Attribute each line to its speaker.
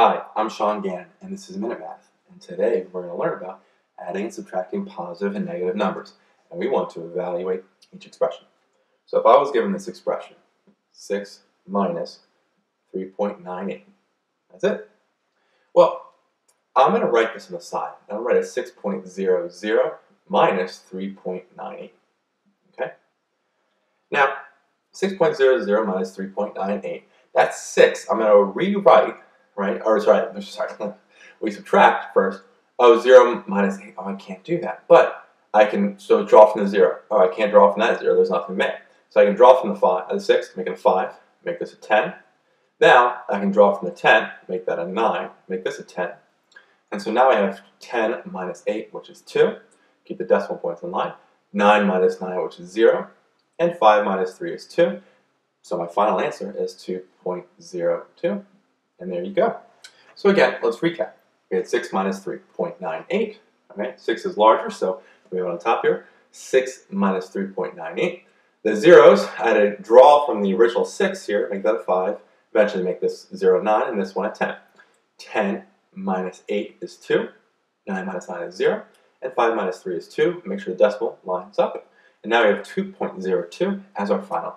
Speaker 1: Hi, I'm Sean Gannon, and this is Minute Math. And today we're going to learn about adding and subtracting positive and negative numbers. And we want to evaluate each expression. So if I was given this expression, 6 minus 3.98, that's it. Well, I'm going to write this on the side. I'm going to write a 6.00 minus 3.98. Okay? Now, 6.00 minus 3.98, that's 6. I'm going to rewrite right? Or sorry, sorry, we subtract first. Oh, 0 minus 8. Oh, I can't do that. But I can so draw from the 0. Oh, I can't draw from that 0. There's nothing there. So I can draw from the 5, the 6, make it a 5, make this a 10. Now I can draw from the 10, make that a 9, make this a 10. And so now I have 10 minus 8, which is 2. Keep the decimal points in line. 9 minus 9, which is 0. And 5 minus 3 is 2. So my final answer is 2.02. And there you go. So again, let's recap. We had 6 minus 3.98. Okay, 6 is larger, so we have it on top here. 6 minus 3.98. The zeros, I had to draw from the original 6 here, make that a 5. Eventually make this 0, 9, and this one a 10. 10 minus 8 is 2. 9 minus 9 is 0. And 5 minus 3 is 2. Make sure the decimal lines up. And now we have 2.02 as our final.